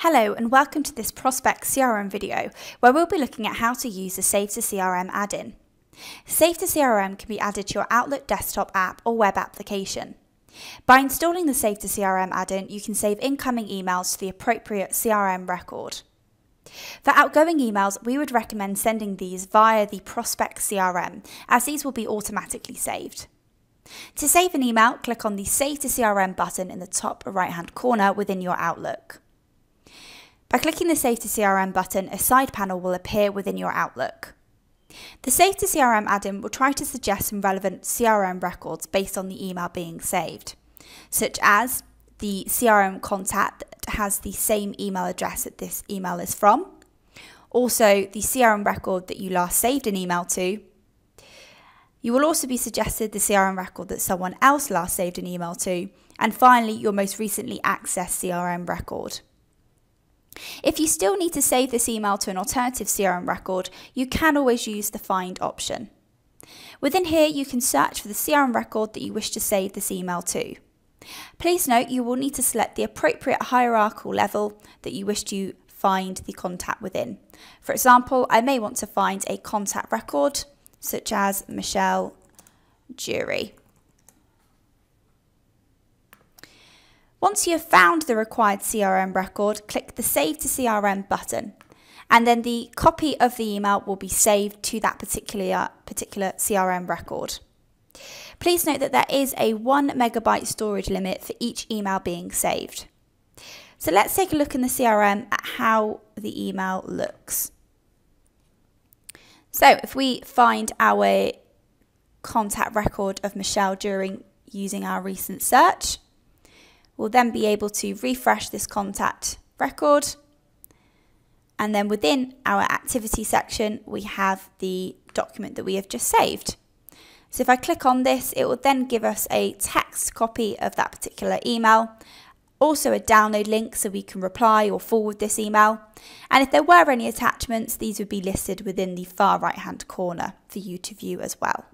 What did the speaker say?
Hello and welcome to this Prospect CRM video where we'll be looking at how to use the Save to CRM add-in. Save to CRM can be added to your Outlook desktop app or web application. By installing the Save to CRM add-in, you can save incoming emails to the appropriate CRM record. For outgoing emails, we would recommend sending these via the Prospect CRM as these will be automatically saved. To save an email, click on the Save to CRM button in the top right hand corner within your Outlook. By clicking the Save to CRM button, a side panel will appear within your Outlook. The Save to CRM add-in will try to suggest some relevant CRM records based on the email being saved, such as the CRM contact that has the same email address that this email is from, also the CRM record that you last saved an email to. You will also be suggested the CRM record that someone else last saved an email to, and finally your most recently accessed CRM record. If you still need to save this email to an alternative CRM record, you can always use the Find option. Within here, you can search for the CRM record that you wish to save this email to. Please note you will need to select the appropriate hierarchical level that you wish to find the contact within. For example, I may want to find a contact record such as Michelle Jury. Once you have found the required CRM record, click the Save to CRM button, and then the copy of the email will be saved to that particular, particular CRM record. Please note that there is a 1 megabyte storage limit for each email being saved. So let's take a look in the CRM at how the email looks. So if we find our contact record of Michelle Jury using our recent search, We'll then be able to refresh this contact record. And then within our activity section, we have the document that we have just saved. So if I click on this, it will then give us a text copy of that particular email, also a download link so we can reply or forward this email. And if there were any attachments, these would be listed within the far right hand corner for you to view as well.